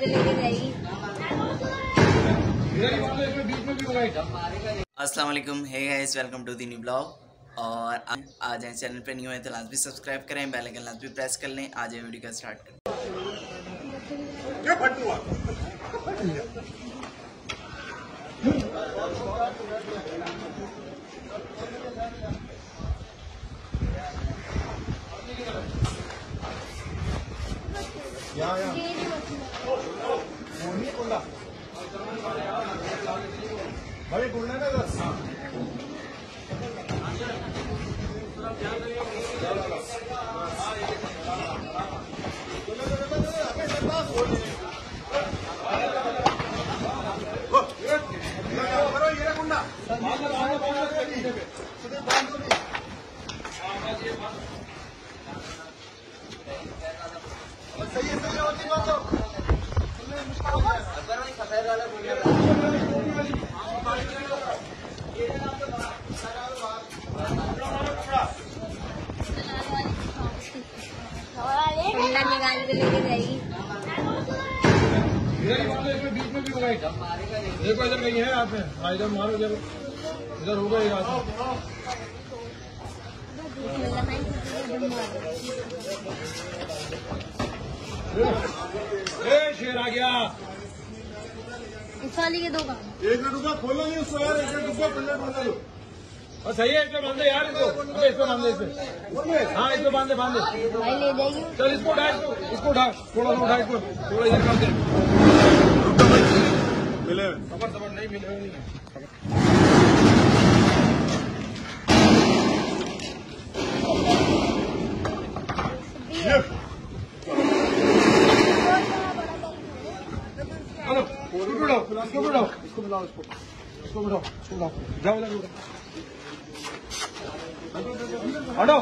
के लेके जाएगी अस्सलाम वालेकुम। Hey guys welcome to the new blog और आज हैं चैनल पे न्यू है तो लास्ट भी सब्सक्राइब करें बेल आइकन लास्ट भी प्रेस कर लें। आज ये वीडियो का स्टार्ट करें यहाँ यहाँ भाई कुंडा ना बस। सही है सही है और बात तो ठंडा निकाल के लेके जाएगी। देखो इधर कहीं है आप हाँ, इधर मारो इधर। इधर होगा ये शेर आ गया। इस वाली के दो एक मिनट रुका खोलो नहीं उसको यार एक मिनट रुको खोल दो। और सही है इसमें बांधे यार इसको। अबे बांधे हाँ इसको बांधे बांधे। चल इसको उठा इसको इसको उठा। थोड़ा सा उठा इसको। थोड़ा इधर कर दे। मिले खबर खबर नहीं मिले नहीं ये हेलो इसको बिठाओ इसको बिठाओ इसको बिठाओ इसको बिठाओ जाओ जाओ हटो।